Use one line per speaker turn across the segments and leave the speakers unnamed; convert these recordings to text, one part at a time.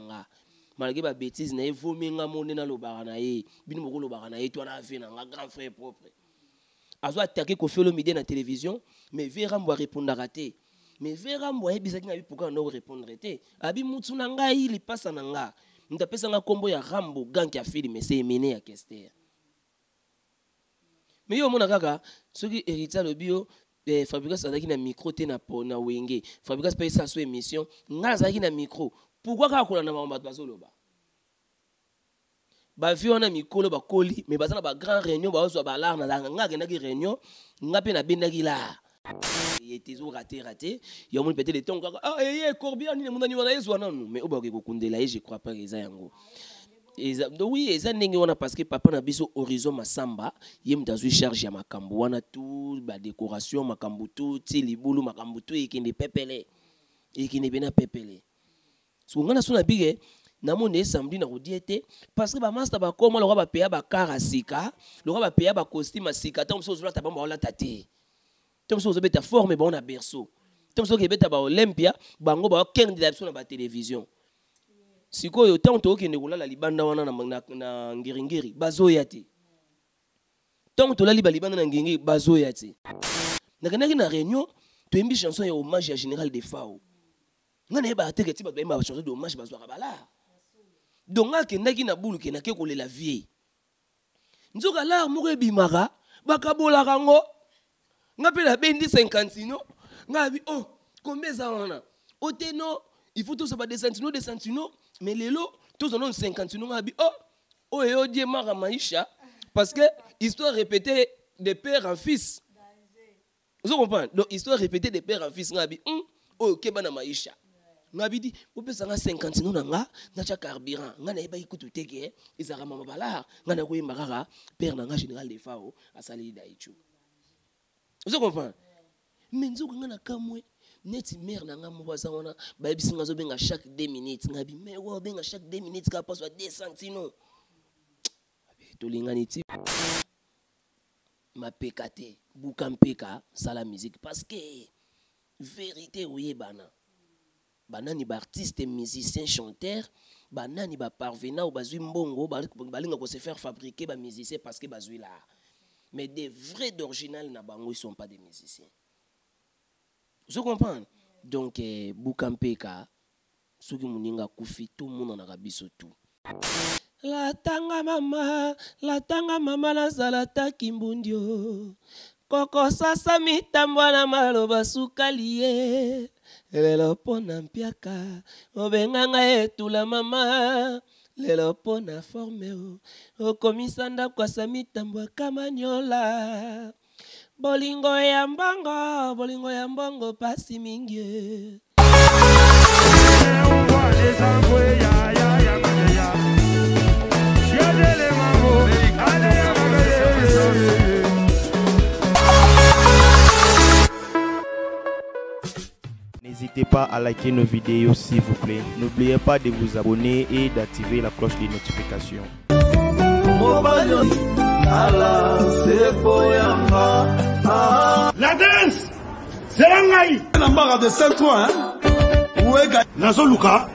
na malgré babétise na ye vomi nga na ye bino bokolobaka na ye to wana ave na nga grand frère propre. Azwa atake kofelo mide na télévision mais vie rambo arépondaka te. Mais vie rambo ayebisaki nga bi pourkui ando korépondre te. Abi na lipasa na nga. Moto ya rambo gank ya se emene ya kester. Mais yo omona kaka soki héritier alobi yo eh, fabrikas azalaki na micro te na, na wenge. Fabrikas mpe esa so émission. Na micro pourkui kaka kolanda bango bato bazoloba bavi wana mikolo bakoli me baza na bagrand réunion bazozwa balar na langa nga akendaki réunion nga mpe nabendaki lar ete ezorate rate ya omoni peut-être etongo kaka ah eye corbia nini mondani wana ezwa nanu mais oyo bakoki kokundela ye je crois pas eza yango. Eza oui eza ndenge wana parce que papa na biso horizon masamba ye moto azwi charge ya makambo wana tu badécoration makambo tu ti libulu makambo tu ekende pepele ekende pepele so ngai na so na bike namoni esamedi na kodie te parce que bamaster bakoma lokwa bapeya bakar ya sika lokwa bapeya bacostume ya sika ntango mosusu ozolata bango baolata te. Ntango mosusu ozobeta forme bango na berceau ntango mosusu okebeta baolympia bango baokendela biso na batélévision sikoyo ntango tokokende kolala libanda wana na, na, na ngiringiri bazoya te. Ntango tolali balibanda na ngiringiri bazoya te. Nakendaki na réunion toyembi chanson ya hommage ya général de fao ngai nayebaka teke ti bato bayemba bachanson de hommage bazwaka balar donc nga akendaki na bulu ke nake kolela vie. Nzoka lar moko ebimaka bakabolaka yango nga mpe nabendi 50 no nga abi o kombe eza wana? O te no il faut tosa ba desantino desantino mais lelo tozwa no 50 no nga abi o oyo eyodie maka maisha. Parce que histoire répétée de père en fils. Ozo comprendre donc histoire répétée de père en fils nga abi oyo okeba na maisha nga bidi opesanga 50 no na nga natya carburant nga nayebaki kutu teke ezalaka mama balar nga nakoyemba kaka père na nga général de fao asaleli nzoka nga na kamwe neti mare na nga moko wana bayebisi nga azobenga chaque 2 minutes. Nga bi mare wa obenga chaque 2 minutes kaka paswa 2 centino tolingani ti. Mapeka te sala musique. Parce que vérité oyebana banani baartiste musicien chanteur banani baparvena oyo bazwi mbongo bal- balinga kose faire fabriquer bamusicien parce que bazwi la mais des vrais d'original na ils sont pas des musiciens. Ozo comprendre donc eh, buka mpeka soki moninga akufi tomonanaka biso tu latanga mama latanga mama nazala taki mbundio na maloba lelo pona mpiaka ovenganga etula mama. Lelo pona formeo okomisa ndakuasa mitambo akamanyola bolingo ya mbongo bolingo ya mbongo pasi mingi e.
yeah, N'hésitez pas à liker nos vidéos s'il vous plaît. N'oubliez pas de vous abonner et d'activer la cloche de notification.
La danse sera ngai
na mbaka de 5 fois hein
nazoluka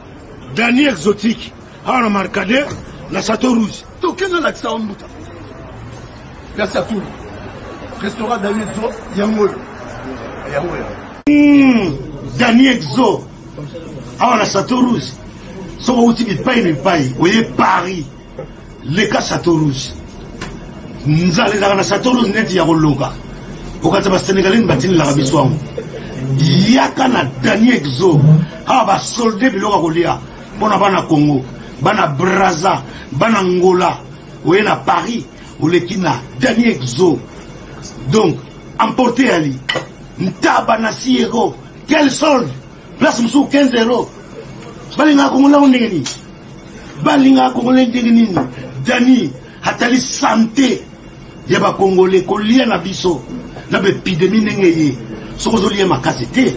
dani exotique. Awa na marcader na chateau rouge
tokende lakisa wa mbuta kasi atulu restaurant david zo yango oyo yango oyo
Mm, dani exo. Awa na chateau rouge soki outi bipai na bipai oye paris. Leka chateau rouge nzala ezalaka na chateau rouge neti ya kolonga okati basénégalais batindelaka biso yango yaka na dani exo. Awa basolde biloko ya kolia mpona bana congo. Bana braza bana ngola oye na paris oleki na dani exo. Donc emporte yali ntaba na si ero quel solde place mosusu 15 euro balingaka kongola ndenge balingaka kongola ndenge nini? Dani atali sante ya bakongole kolia na biso. Na baepidemi ndenge ye. Soki ozolia makasi te.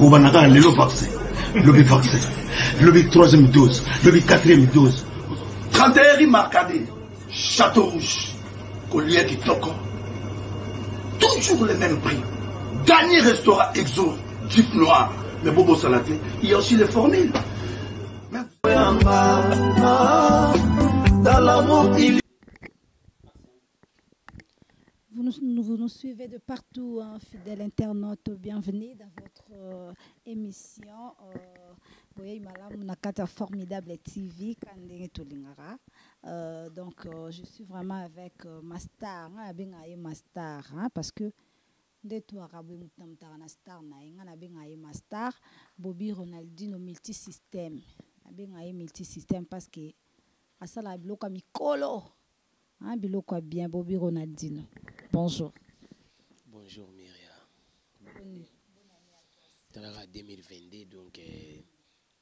Obana kaka lelo vaccin. Lobi vaccin. Lobi troisième dose. Lobi quatrième dose.
31 ri marcade château rouge. Kolia kitoko. Toujours le même prix. Dernier restaurant exo jif noir mais bobo salate il y a aussi les formules
Vous nous, vous nous suivez de partout, hein, fidèles internautes. Bienvenue dans votre euh, émission. Euh, voyez, Malam Nakata Formidable TV, Kandenge Tolingara. Euh, donc, euh, je suis vraiment avec euh, ma star, hein, ma star, hein, parce que nde arabe mutamtaka na ronaldino multisystème. Nabenga ye multisystème parce que asalaka biloko mikolo. Hein, biloko ya bien bobi ronaldino bonjour.
Bonjour myria. Talaka 2022 donc eh,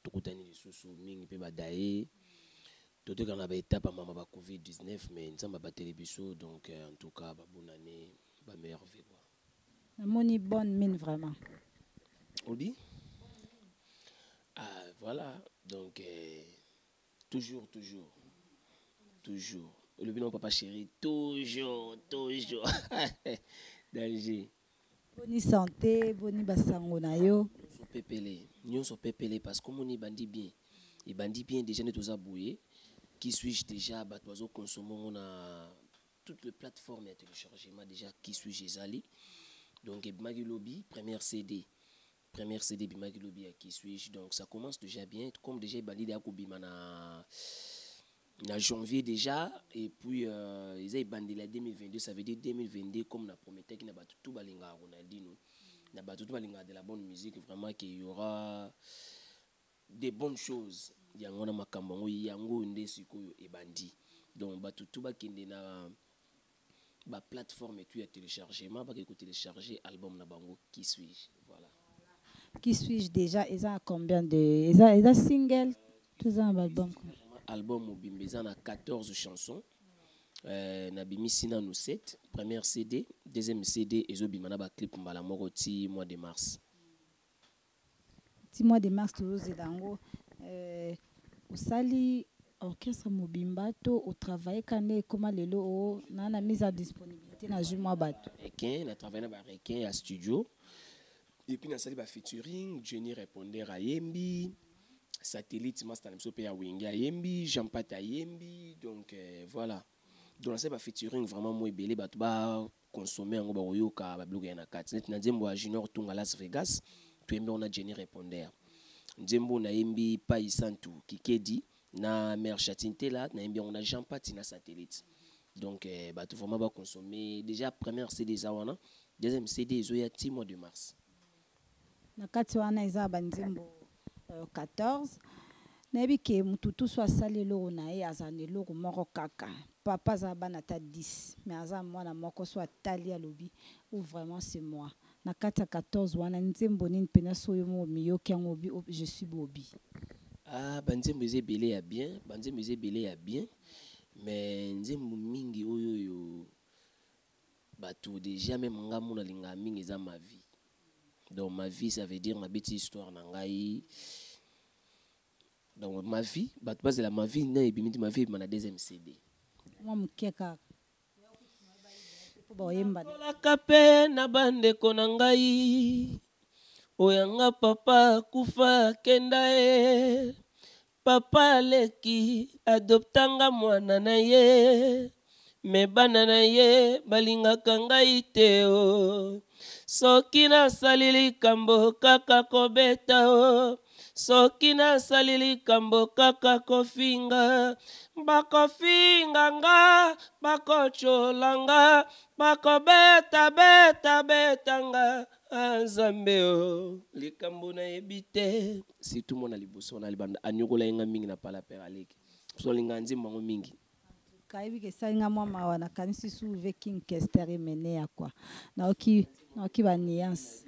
tokutani lisusu mingi mpe bada ye totokana na baétape ya mama ba covid 19 mais nzambe abateli biso donc eh, en tout cas babonane bameilleur
namoni bonne mine vraiment
Obi Ah, voilà. Donc, euh, toujours, toujours, toujours. Le bilan papa chéri, toujours, toujours. Danger.
boni santé boni basango na yo
Nyonso pepele. Nyonso pepele parce que mon bandi bien. Et bandi bien déjà ne toza bouillé. Qui suis-je déjà? Bato bazo consommer on a toutes les plateformes de téléchargement déjà qui suis-je? Ezali. Donc Bimagi première CD. Première CD Bimagi Lobby à qui suis-je? Donc ça commence déjà bien. Comme déjà Bandi à Kobima na na janvier déjà et puis euh, ils ont bandé la 2022 ça veut dire 2022 comme na promettait qu'il n'a pas tout balinga tout balinga de la bonne musique vraiment qu'il y aura des bonnes choses yango na makambo yango yango nde sikoyo ebandi donc bato tu bakende na baplateforme etu ya téléchargement bakende kotélécharge album na bango qui suis voilà.
Qui suis-je déjà? Eza na combien de eza eza single? Toza na baalbum
album mobimba eza na 14 chansons. Euh, nabimisi nanu 7 première cd deuxième cd ezobima na baclip mbala moko ti mois de mars.
Ti mois de mars tozozela yango euh, osali orchestre mobimba to otravaille ka nde ekóma lelo o na na mise en disponibilité na jui mwa bato.
Requin na travaille na barequin ya studio. Et puis nasali bafeaturing jenny répondeur ayembi satellite master na biso mpe ya wenge jean pat ayembi donc euh, voilà. Donc nasali bafeaturing vraiment mo ebele bato baconsome yango bakoyoka babiloko ya na kati neti na nzembo ya junior tunga las vegas toyembi yango na jenny répondeur nzembo nayembi pai santu kikedi na mare chatintela nayembi yango na jean pati na satellite. Donc eh, bato vraiment baconsome déjà première cd eza wana. Deuxième cd ezoya ti mois de mars.
Na kati wana eza banzembo euh, 14 nayebi ke motu tusu asali eloko na ye na moko kaka. Papa aza bana ata 10 mais aza mwana moko so atali alobi ou vraiment c'est moi. Na kati ya 14 wana nzembo nini mpena so oyo mo miyoki yango obi je suis bobi
ah banzembo eza ebele ya bien banzembo eza ebele ya bien mais nzembo mingi oyo oyo bato déjà même nga mona alingaka mingi eza ma vie. Donc ma vie ça veut dire nabeti histoire na ngai. Donc ma vie bato bazela ma vie na ebimi ti ma vie ebima na deuxième cd
mwa moke kaka. Mpo baoyembana
kolaka mpe na bandeko na ngai. Oyanga papa kufa kenda ye papa aleki adoptanga mwana na ye. Me bana na ye balingaka ngai te o soki nasali likambo kaka kobeta o soki nasali likambo kaka kofinga. Bakofinga nga bakocola nga bakobeta beta beta nga nzambe o likambo nayebi te. Surtout mona liboso na libanda anyokola ye nga mingi na palapere aleki so alinga nzembo yango mingi.
Kayebi ke esalinga mwa mawa nakanisi su uve king kester emene ya kwa. Naoki naoki baniance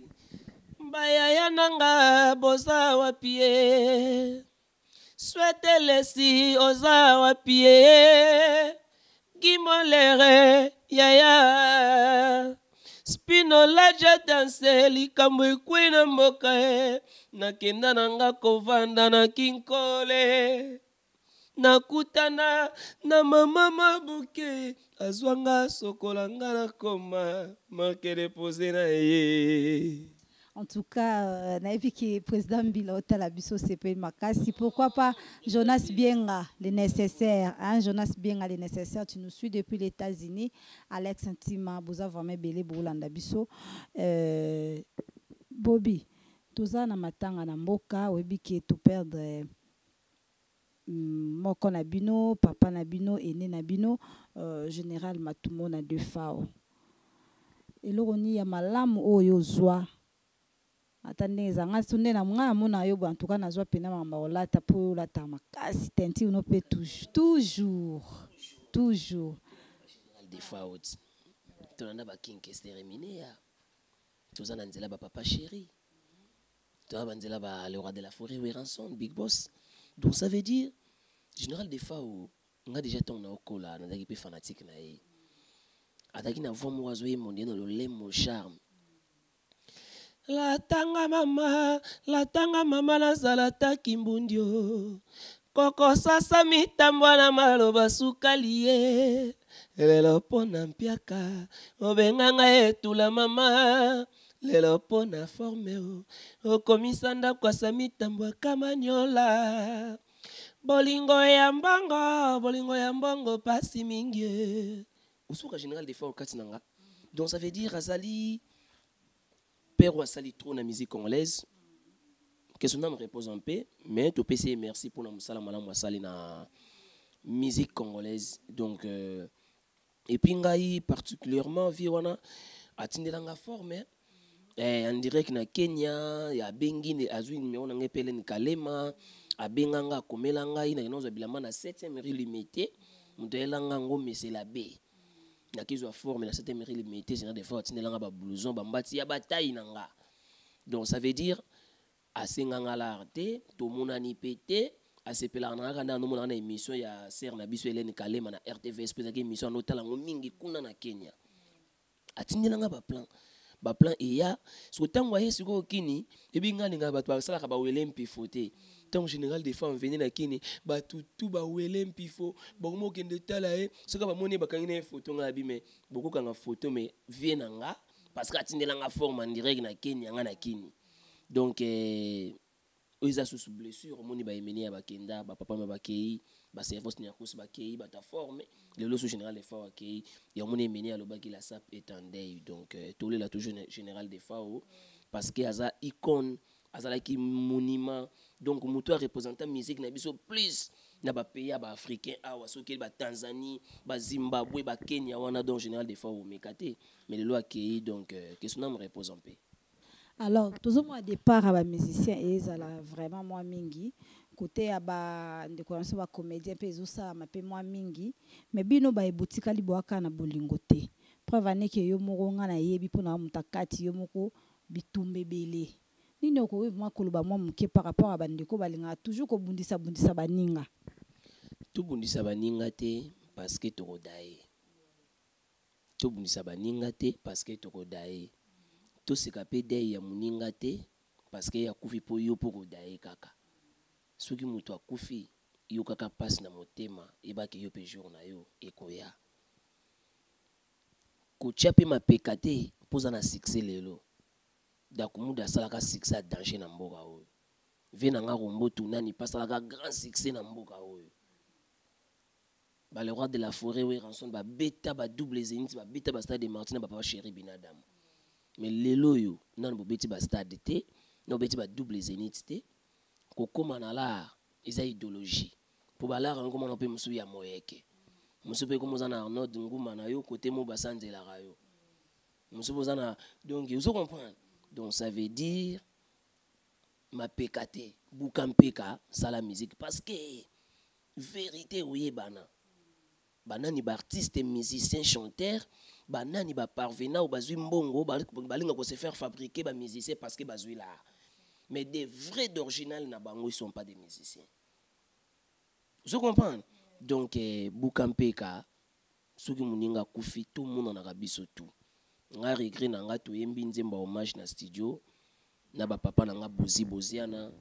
bayaya nanga boza wapi ye? Swetelesi oza wapi ye? Gimolere yaya spinolaja danse likambo ekwei na mboka ye nakenda na nga kovanda na kinkole. Nakutana na mama mabuke azwanga sokola nga nakoma marke depose na ye
En tout cas, euh, nayebi que président Mbila otala biso CP makasi. Pourquoi pas Jonas Bienga, le nécessaire. Hein? Jonas Bienga, le nécessaire. Tu nous suis depuis les États-Unis. Alex Intima, Bouza vraiment belé Boulanda biso. Euh, Bobby, toza na matanga na mboka oyebi ke toperdre mm, moko na bino papa na bino ene na bino euh, général matumo na deux fao eloko nini ya malamu oyo ozwa ata ndenge ezanga so nde na ngai amona yo bo antuka nazwa mpena makambo olata mpo oyo olataka makasi. Tentire no mpe toujours toujours.
Fautes tolanda bakinkester emineya toza na nzela bapapa chéri. Toza banzela ba le roi de la forêt weranson big boss. Donc ça veut dire général des fao nga déjà ntongo na okola nazalaki mpe fanatique na ye. Azalaki na voi moko azoye mondie na lolemo charme latanga mama latanga mama nazala taki mbundio kokosasa mitambwa na maloba sukali ye. Lelo mpo na mpiaka obenganga etula mama. Lelo mpo na forme o okomisa ndako asa kamanyola bolingo ya mbongo bolingo ya mbongo pasi mingi. Osuka général de fort kati na donc ça veut dire azali père asali trop na musique congolaise que son âme repose en paix mais topesi ye merci mpona mosala malamu asali na musique congolaise. Donc euh, et puis ngai particulièrement vie wana atindelanga forme eh, en direct na kenya abengi ne- azwi nimero na ngai mpe eleni kalema abenga nga akomela ngai ozwa bilamba na 7 rue limité ayelanga yango mesela nakizwa forme na 7 rue limité général de fois atindelanga bablouson bambati ya batai na nga donc ça veut dire asenganga lar te tomonani mpe te asepelaka na kaka nde anomonaka na émission ya ser na biso eleni kalema na rtvs mpe ezalaki émission anotala yango mingi kuna na kenya atindelanga baplan baplan eya siko ntango aye sikoyo kini ebi ngai ningaka bato basalaka bawele mpifo te ntango général de femme veni na kini bato tu bawele mpifo bakoma okende tala ye soki bamoni bakangi na ye foto ngai abi me bokokanga foto me vie na nga parce que atindelanga forme en direct na kini yanga na kini donc eh, oyo eza susu blessure. Omoni baemeni ya bakenda bapapa ma bakei baservice niakus bakei bata forme. Lelo so général de fao akei yamoni emeni alobaki la sap etandei donc eh, tolela toujours Gé- général de fao parce que aza icône azalaki monument donc moto areprésenta musique na biso plus na bapays ya baafricain awa soki eli batanzanie bazimbabwe bakenya wana donc général de fao omeka te mais lelo akei donc que son âme repose en paix
alors tozomona départ ya bamusicien ezala vraiment mwa mingi. Kote ya bandeko na biso bacomédien mpe ezosalama mpe mwa mingi. Me bino baebotikali bwaka na bolingo te preuve yo moko nga nayebi mpona moto yo moko bitumba ebele nini okoki vraimen koloba mwa moke par rapport ya bandeko balingaka toujours kobundisa bundisa baninga?
Tobundisa baninga te parceke tokoda ye tobundisa baninga te parceke tokoda ye toseka mpe dei ya moninga te parceke ye akufi mpo yo mpo koda ye kaka. Soki moto akufi yo kaka mpasi na motema ebaki yo mpe jour na yo ekoya. Kotia mpe mapeka te mpo oza na succès lelo dakumuda asalaka succès ya danger na mboka oyo. Ve na nga rombotu nani mpe asalaka grand succès na mboka oyo. Baleroi de la forêt oyo ranson babeta badouble zénith babeta bastade de martin na bapapa chéri binadamu. Mais lelo oyo nanu bobeti bastade te na bobeti badouble zénith te kokóma na lar eza idéologie. Mpo ya moyeke. Mosusu mpe komo donc ozo comprendre donc ça veut dire mapeka te buka mpeka sala musique. Parce que vérité oyebana banani baartiste musicien chanteur. Banani baparvenant oyo bazwi mbongo bali- balinga kose faire fabriquer bamusicien parce que bazwi l'art mais des vrais d'original na bango ils sont pas des musiciens. Ozo comprendre donc eh, buka mpeka soki moninga akufi tomonanaka biso tu nga regret na nga toyembi nzembo ya hommage na studio na bapapa na nga bozi boziana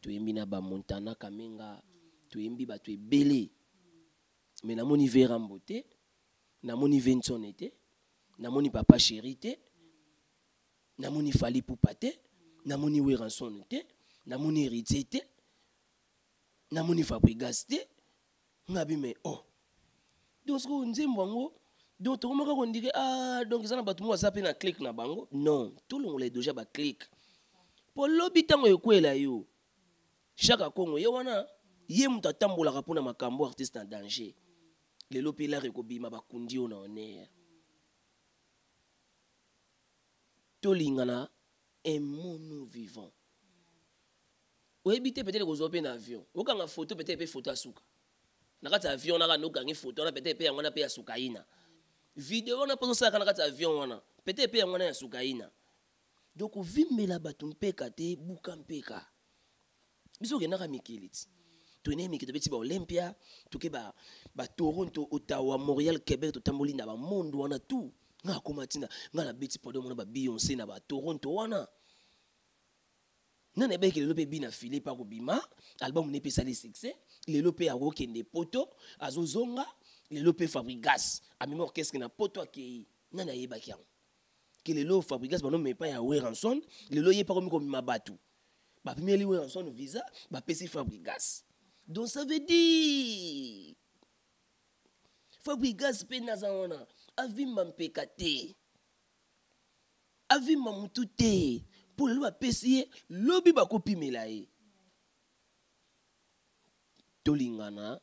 toyembi na bamontana kamenga toyembi bato ebele. Me namoni ve rambo te namoni venson te namoni papa sheri te namoni fali pupa te namoni weranson te namoni héritier te namoni fabrigas te nga bi me oh. Donc sikoyo nzembo yango donc tokomaka kondike ah donc eza na bato moko baza mpe na clike na bango. Non tolongola deja baclike mpo lobi ntango ekwela yo chaque kongo ye wana ye moto atambolaka mpona makambo artiste na danger. Lelo mpe lare ekobima bakundi yo na honere tolingana emono vivant oyebi te peut-être kozwa mpe na avion okanga photo peut-être mpe photo asuka na kati ya avion wana kanda okangi photo wana peut-être mpe yango wana mpe ya sukaina video wana mpo osalaka na kati ya avion wana peut-être mpe yango wana ya sukaina. Donc ovimbela bato mpeka te buka mpeka. Biso okendaka mikili ti. Toyene mikili tobeti ba olympia toke batoronto ottawa montréal québec totamboli na bamonde wana tu nga akóma ntina nga nabeti podo mona babeyonce na batoronto wana. Nani ayebaki lelo mpe bina mpe akobima album ne epesali succès lelo mpe akokende poto azozonga lelo mpe fabrigas amemi orchestre na poto akei nani ayebaki yango. Ke lelo fabrigas banome epai ya weranson lelo ye mpe akomi komema bato bapemeli weranson visa bapesi fabrigas donc ça veut dire fabrigas mpe naza wana avimba mpeka te. Avimba motu te. Mpo lelo bapesi ye lobi bakopimela ye. Tolingana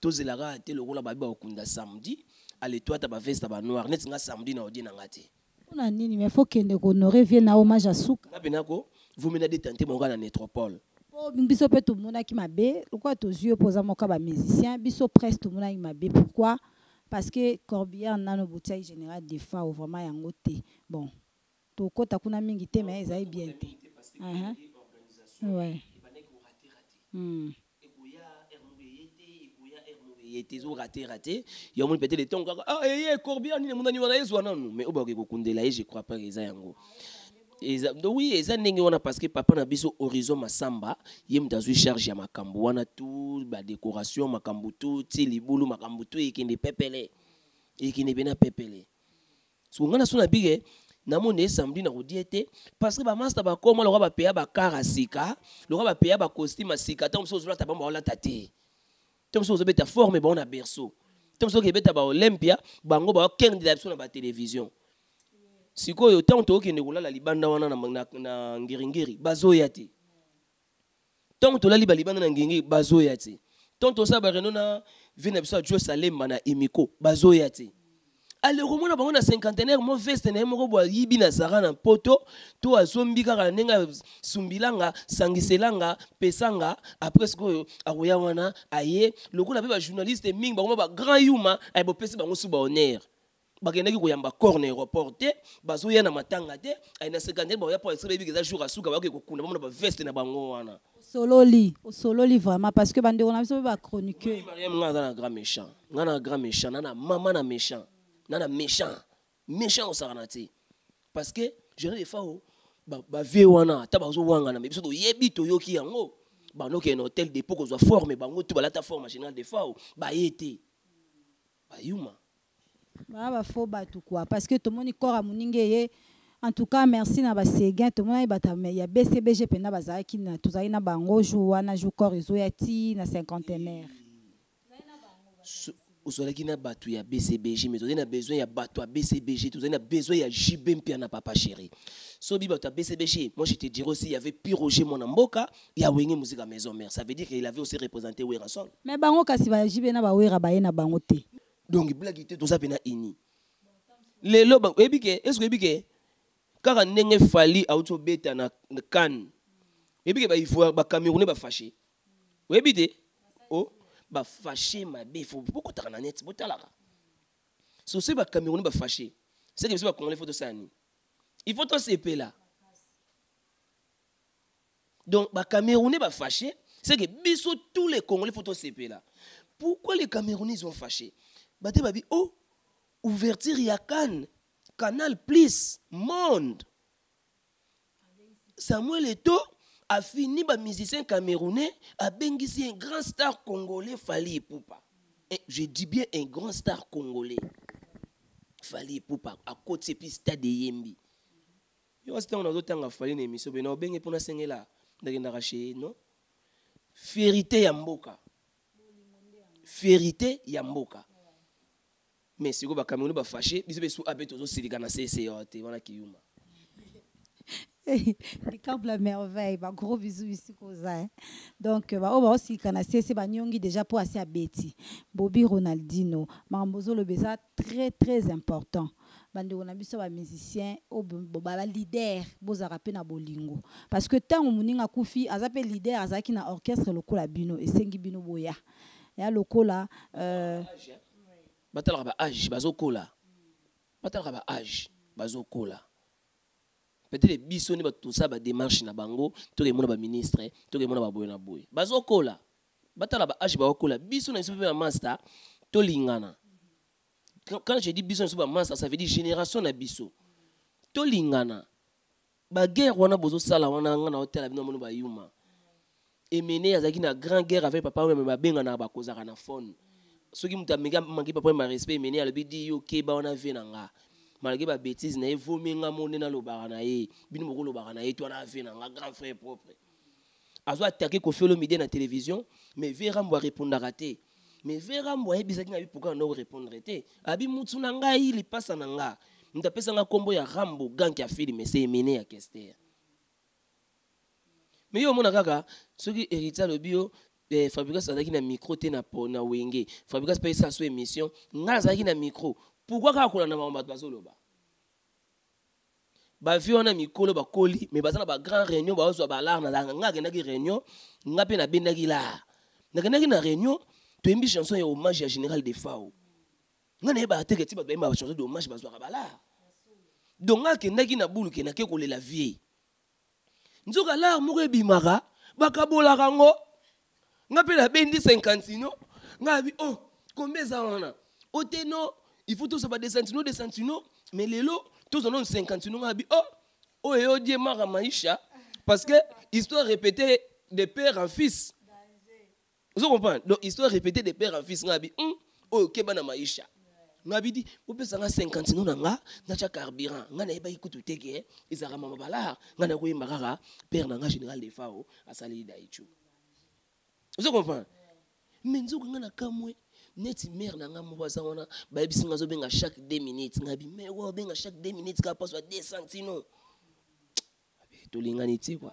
tozelaka te lokola babi bakokunda samedi aletwata baveste banoir neti nga samedi na odie na nga te.
Mpona nini? Mais fo kende kohonore vie na hommage ya suka
nga penako vomena detante monga na nétropole
po biso mpe tomonaki mabe. Lokola tozwi yo mpo oza moko ya bamusicien biso presse tomonaki mabe. Pourquoi? Parce que corbillard nano botiaki général defao vraiment yango te. Bon tokɔta kuna mingi te mais ezali bien te Uh-huh. ouais. Hmm.
ye te ezorate rate yo moni peut-être ntongo kaka ah eye corbia nini emonani wana ezwa nanu mais oyo bakoki kokundela ye je crois pas eza yango eza oui eza ndenge wana parce que papa na biso horizon masamba ye moto azwi charge ya makambo wana tu badécoration makambo tu ti libulu makambo tu ekende pepele ekende pena pepele so ngai na so na bike namoni esamedi na kodie te parce que bamaster bakoma lokwa bapeya bakar ya sika lokwa bapeya bacostume ya sika ntango mosusu ozolata bango baolata te to mosusu ozobeta forme bango na berceau. To mosusu okebeta baolympia bango baokendela biso na batelevizio sikoyo ntango tokokende kolala libanda wana na, ngiringiri bazoya te. Ntango tolali balibanda na ngiringiri bazoya te. Ntango tosala bareno na vie na biso ya jo salemba na te aleko mona bango na cinquantenaire. Mo veste na ye moko bo ayibi na zara na poto. To azombi kaka na ndenge asumbilanga sangiselanga pesanga. Apres sikoyo akoya wana aye lokola mpe bajournaliste mingi bango bagrand yuma. Aye bopesi bango su bahonneur bakendaki koyamba corps na aéroport te bazoya na matanga te aye na cinquantenaire baoya po esika bayebiki eza jour asuka bayoki kokunda bamona baveste na bango wana
osololi osololi vraiment. Parce que bandeko na biso mpe bachroniqueur
mariam nga aza na grand méchant. Nga na grand méchant. Na na mama na méchant na na méchant méchant osakana te parce que jeune de fao bavie wana ata bazowangana me biso toyebi toyoki yango. Banokee na hotel depo kozwa forme bango tu balata forme général de fao baye te bayuma
baa bafo bato kua parce que tomoni corps ya en tout cas merci na baséguin tomonaki bato ya bcbg mpena bazalaki tozalaki na bango jour wana jour corps ezoya ti na cinquantenaire
ozalaki na bato ya bcbg mais tozali na besoin ya bato ya bcbg tozali na besoin ya jb mpia na papa chéri. Sobi bato ya bcbg moi je te dirais aussi y avait piroger mwana mboka ya wenge musique à maison mère ça veut dire qu'il avait aussi représenté werason
mais bango kasi bajibe na bawera baye na bango te.
Donc blaki te toza mpena ini. Lelo oyebi ke eske oyebi ke? Kaka ndenge fali auti obeta na kane oyebi ke baivoire bacamerounais bafashe oyebi te? Bafashe mabe. Fo bokotaka na neti botalaka so soki bacamerounais bafashe seke biso bacongolais fo tosala nini faut tosepela donc bacamerounais bafashe seke biso tous les congolais fo tosepela pourquoi les camerounais ont fâché? Bate babi oh ouverture ya canne canal plus monde. Samuel eto a fini par musicien camerounais, a bengisi un grand star congolais, Fali Poupa. Et eh, je dis bien un grand star congolais. Fali Poupa, à côté de stade de Yembi. Yo, c'est on a d'autres temps à Fali Nemiso, mais on a bien pour la scène là, d'arracher, non? Férité Yamboka. Férité Yamboka. Mais si vous avez un Camerounais, vous fâché, vous avez un peu de temps à se
dire que vous avez un peu de le camp la merveille. Bah gros bisous ici cousin hein. donc euh, bah oh bah aussi canasé c'est bah déjà pour assez abeti Bobby Ronaldinho Mambozo le beza très très important. Bande on a biso ba musicien oh bah ba leader boza rapé na bolingo. Parce que tant on muninga kufi azape leader azaki na orchestre lokola bino et c'est esengi bino boya. Ya lokola euh
batalaka ba age bazokola batalaka ba age bazokola peut-être biso nde bato tosala badémarche na bango tokemona baministre tokemona baboye na boye bazokola batala baage baokola biso na biso mpe bamaster tolingana. Quand- je dis biso na biso bamaster ça veut dire génération na biso. Tolingana baguerre wana bozosala wana nga na otala bino mono bayuma emene azalaki na grand guerre avec papa oyo me babenganaka bakozaka na fone soki moto ameki papa oyo marespect emene alobi di yo keba wana ve na nga malgré babétise na ye vomi nga mo nde nalobaka na ye. Bino bokolobaka na ye na grand frère propre. Azo atake kofi olomide na télévision mais ve rambo arépondaka te. Mais ve rambo abi na ngai lipasa na nga. Ya rambo ganki ya filme se emene ya kester. Me yo omona kaka soki héritier eh, na micro te na, na wenge. Fabricas mpe esala so émission. Na micro pourkui kaka kolanda bango bato bazoloba? Bavi wana mikolo bakoli me baza na bagrand réunion bazozwa balare na langa ngai akendaki réunion ngai mpe nabendaki lare nakendaki na réunion toyembi chanson ya hommage ya général de fao. Ngai nayebaka teke ti bato bayembaka chanson de hommage bazwaka balare donc ngai akendaki na bulu ke nake kolela vie. Nzoka lare moko ebimaka bakabolaka yango nga mpe nabendi 50 sino nga abi oh combien eza wana oteno il faut tozwa ba desantino mais lelo tozwa nano 50 sino nga abi oh oyo eyodie maka maisha parce que histoire répétée de père en fils. Ozo comprendre donc histoire répétée de père en fils. Nga abi hum, oyo okeba na maisha nga bidi opesanga 50 sino na nga natya carburant. Nga nayebaki kutu te ke ezalaka mama balar nga nakoyemba kaka père na nga général de fao asali daichu ozo comprendre me nzoka nga na kamwe neti mare na nga moko aza wana bayebisi nga azobenga chaque 2 minutes. Nga bi mare wa obenga chaque 2 minutes kaka paswa 2 centino Abi, tolingani te
mpo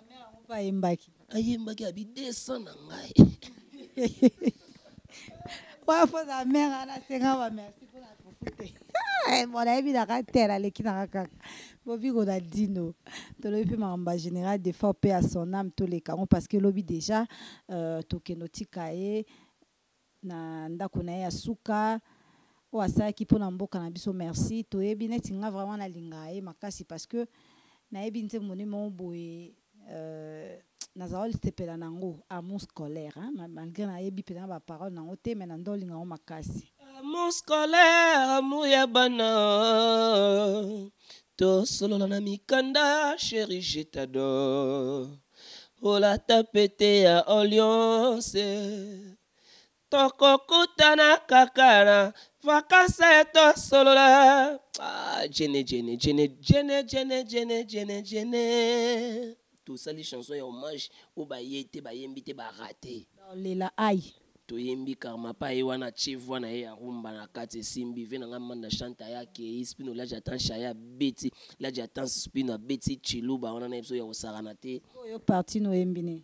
ayembaki.
Ayembaki abi 200 na ngai.
Oyo na mare anasenga bamerci mpona fufu te bon nayebi naka tere aleki naka kaka. Bobi kona dino. Tolobi mpe makambo ya général de fois mpe ya son âme toleka yango parce que lobi déjà euh, tokende otika ye na ndako na ye ya suka oyo asalaki mpona mboka na biso merci toyebi neti nga vraiment parce que nayebi nte moni moko boye euh, nazala nango amour scolaire hein? ma- malgré nayebi mpena baparole nango te me na nde olinga yango makasi
amour scolaire amour ya bana tosolola na mikanda sheri jetador olata pete ya tokokutana kaka na vakase tosolola. Ah, jene jene jene jene jene jene jene jene. Tosali chanson ya hommage oyo baye te bayembi te barate.
Olela ai
toyembi karma pa ye wana chevwa na ye ya rumba na kati esimbi ve na nga manda chante aye akei spino laji atan shaye abeti laji atan spino abeti chiluba wana na ye biso ya kosakana te.
Oyo parti no oyembi ne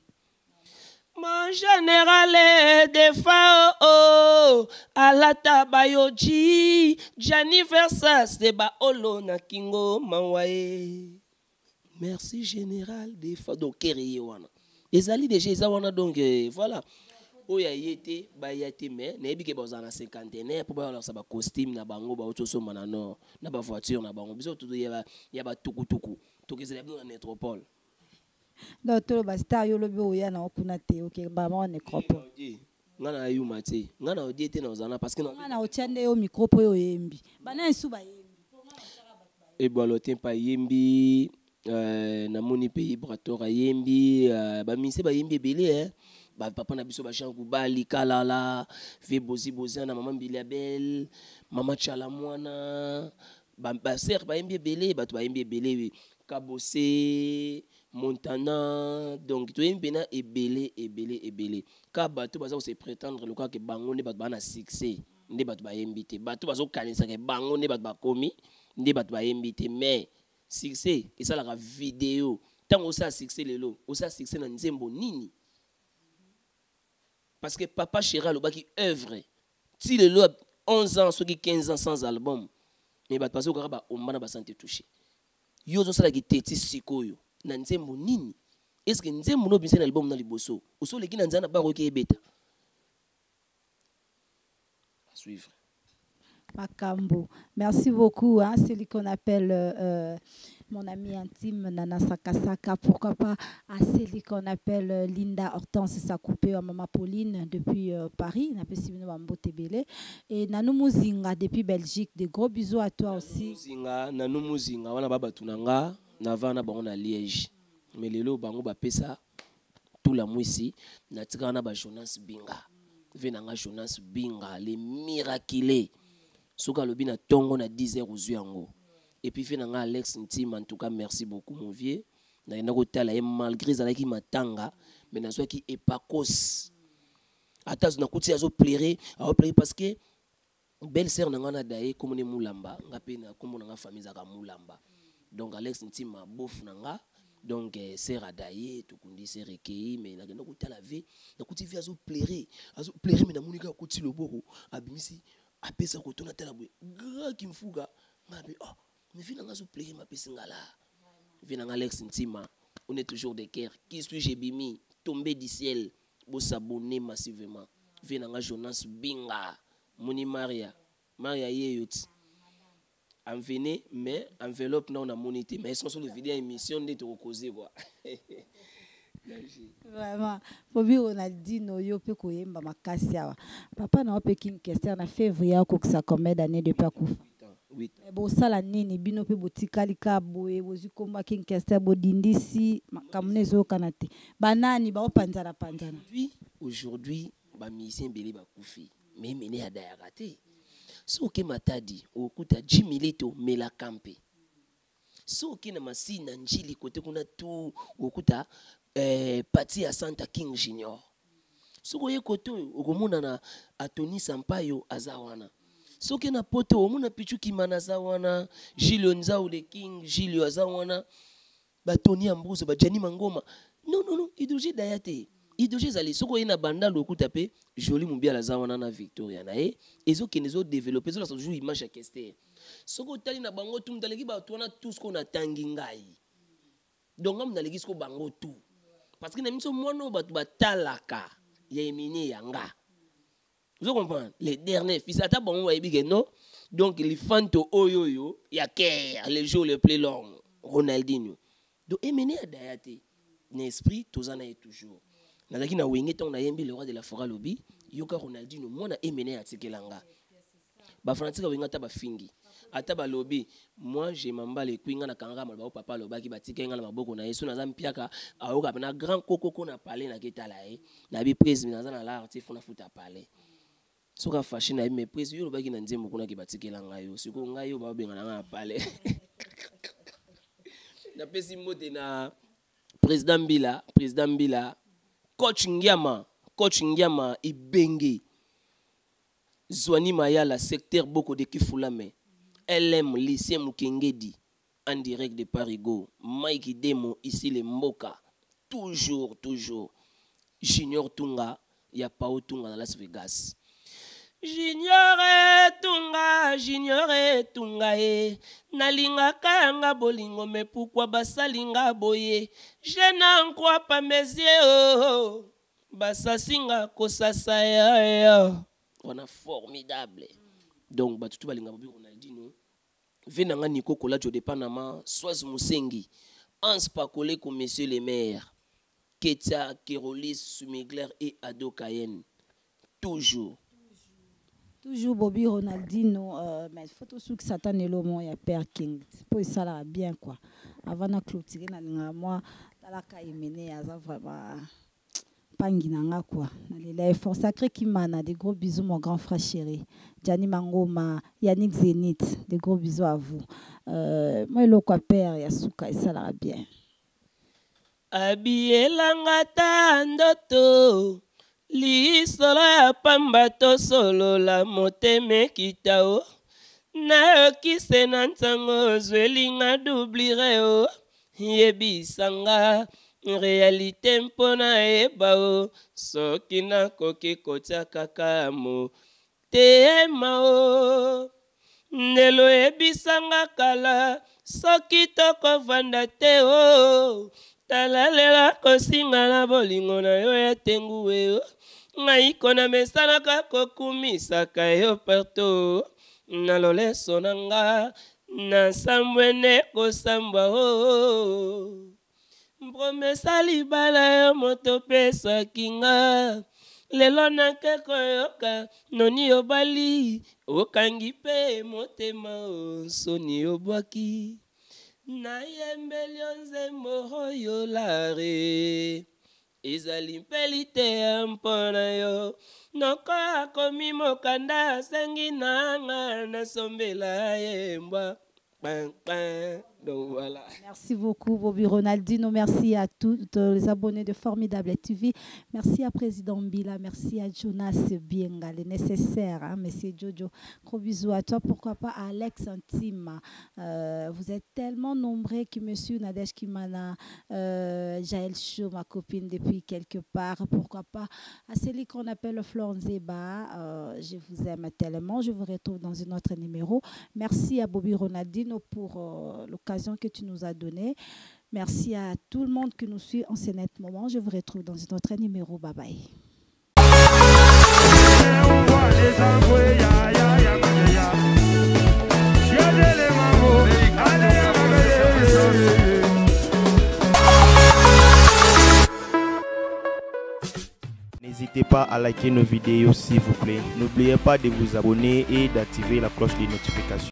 Mon général est des fao à la tabayoji Janiversa seba olo na kingo manwae. Merci général des fao donc keriye wana. Ezali déjà eza wana donc euh, voilà. Oya yete bayate mais nebi ke bozana cinquantenaire pour ba sa ba costume na bango ba otoso manano na ba voiture na bango biso tout ya ba ya ba tukutuku. Tokezela na métropole.
Donc toloba star yo olobi oya nango kuna te oke bama necropole
Odie, nga na yuma te nga na odie te na ozala parce que na-
nga na otya nde yo micro mpo oyo oyembi bana esu bayembi
ebwalo te mpe ayembi euh, namoni mpe ibrator ayembi euh, bamise bayembi ebele eh. bapapa na biso bachan kubali kalala ve bozi bozi na mama mbili abel mama chala mwana. Baser bayembi ebele bato bayembi ebele kabose montana donc toyebi mpena ebele ebele ebele ka bato baza kose prétendre lokola ke bango nde bato baa na succès nde bato bayembi te bato bazokanisaka bango nde bato bakomi nde bato bayembi te mais succès esalaka video ntango osala succès lelo osala succès na nzembo nini? Parce que papa chéri alobaki œuvre. Ti lelo 11 ans soki 15 ans sans album mais bato bazoki kaka baomba na basante touché. Yo ozosalaki te ti sikoyo na nzembo nini? Estce nzembo no obimisa na album na liboso? Osoleki na nzela na bango oki ebeta suivre
Makambo. Merci beaucoup. Hein, celui qu'on appelle euh, euh, mon ami intime, Nana Sakasaka. Pourquoi pas? À celui qu'on appelle euh, Linda Hortense Sakoupe, à Maman Pauline depuis euh, Paris. Et Nanou Mouzinga depuis Belgique. Des gros bisous à toi aussi.
muzinga nanu muzinga wana babatu na bango na liège. Mais lelo bango bapesa tula mwisi natikaka na bajonas binga. Ve na nga jonas binga le miraculé soki alobi na ntongo na 10 heures ozwi yango. Epuis ve na nga alex ntima en tout cas merci beaucoup mon vieux. Nakenda kotala ye malgré ezalaki matanga mais nazwaki epakos. Ata nakuti azoplaire azoplaire parce que belle sœur na nga na daye kombo ne mulamba na kombo na nga famille ezalaka mulamba donc alex ntima bofu na nga donc eh, sœur adaye tokundi sœur ekei mais nakenda kotala ve nakuti ve azoplaire azoplaire me namoni kaka akoti loboko abimisi apesa koto natala boye grand kimfuga nga be oh mais vi na nga azoplaire mapesi nga la vi na nga alex ntima. On est toujours de cœur qui suis-je ebimi? Tombé du ciel. Bosabone massivement. Vi na nga jonas binga. Moni maria. Maria ye amvene mais enveloppe na ona moni te mais esonso le video ya émission nde tokokoze kua
Vraiment. Fobi Ronaldinho yo pe koyemba makasi awa. Papa na ope King Kester na février akokisa combien d'années depuis akufa. Bosala nini bino mpe botikali ka boye bozwi komba king kester bodindisi makambo na ezokana te banani baopanzana panzana
aujourd'hui bamisien ebele bakufi me mene adayaka te so oke matadi okuta ji milito melaka mpe. So oke na masini na njili kote kuna tu okuta eh, pati ya santa king junior. Soki oye kote oyo okomona na atoni sampayo aza wana. Soki na poto omona pichu kimana aza wana jilio nzau le king jilio aza wana. Batoni ya mbuzo bajani mangoma. Nonono no, idroge daya te idroge ezali soki oye na bandalo okuta mpe joli mobiala aza wana na victoria na ye ezokende ezodevelope ezolasa toujours image ya kester. Soki otali na bango tu mutu bato wana tu soki natangi ngai. Donc soki bango tu. Parce que na miso mwana oyo bato batalaka ya yanga les derniers fils. Ata bango bayebi ke non? Donc lifanto oyo oyo ya ker le jour le plus long ronaldinho. Donc emene adaya te na esprit toza na ye toujours nazalaki na wenge ntango nayembi le roi de la forêt alobi yoka ronaldinho mwana emene atikelanga bafanatika wenga ata bafingi ata balobi moi je mambala ekwi nga na kangaka maloba papa alobaki batika nga na maboko na ye. So naza mpiaka ayoka na grand kokoko na pale naketala ye. Nayebi prise naza na lar te fona futa pale soki afashe na ye me prise yo olobaki na nzembo kunaki batikela ngai yo. Sikoyo ngai yo baobenga na ngai na pale napesi mbote na président mbila président mbila coach ngiama coach ngiama ibenge. Zwani mayala secteur boko de kifulame. Lm lycée mukengedi en direct de parigo mike demo ici le mboka. Toujours toujours. Junior tunga ya pao tunga na las vegas junior etunga junior etunga ye nalingaka yanga bolingo me pukwa basalinga boye? Jena nkwapa mesie o basasinga kosasa yaya wana formidable. Donc bato tu balinga bobi ronaldino ve nanga niko kolajo depanama swaz mosengi ans pakoleko monsieur le maire. Ketia kerolis sumigler et ado kayen. Toujours
toujours bobi ronaldino euh, mais photo soki satan elomo ya père king. Mpo esalaka bien quoi. Avant na clôture nalingaka mwa talaka emene aza vraiment pangi na nga quoi. Nalela effort sacré kimana des gros bisous mon grand frère chéri. Gianni Mangoma Yannick Zenith des gros bisous à vous. Euh, moi eloko ya pere ya suka esalaka bien.
Abiyelanga ta ndoto lisolo ya pamba tosolola motema ekita o nayokise na ntango ozwelinga dublire o. Yebisanga realite mpo nayeba o. Soki nakoki kotia kaka motema o. Ndelo yebisanga kala soki tokovanda te o tala lela kosinga na bolingo na yo ya tengue o ngai kona mesanaka kokumisaka yo parto. Na loleso na nga nasambwene kosambwa o. Promesa libala yo moto pesaki nga. Lelo nake koyoka noni obali. Okangi mpe motema o soni obwaki nayembeli yo nzembo oyo lare. Ezali mpe liteya mpona yo. Noko akomi mokanda asengi nanga nasombela yembwa
Merci beaucoup, Bobby Ronaldino. Merci à tous les abonnés de Formidable TV. Merci à Président Bila. Merci à Jonas Bienga, le nécessaire. Hein, Monsieur Jojo. Gros bisous à toi. Pourquoi pas à Alex Intime. Euh, vous êtes tellement nombreux me suivent. Nadège Kimana, euh, Jaël Chou, ma copine depuis quelque part. Pourquoi pas à celui qu'on appelle Florent Zeba. Euh, je vous aime tellement. Je vous retrouve dans un autre numéro. Merci à Bobby Ronaldino pour euh, que tu nous as donnée. Merci à tout le monde qui nous suit en ce net moment. Je vous retrouve dans un autre numéro. Bye bye.
N'hésitez pas à liker nos vidéos s'il vous plaît. N'oubliez pas de vous abonner et d'activer la cloche de notification.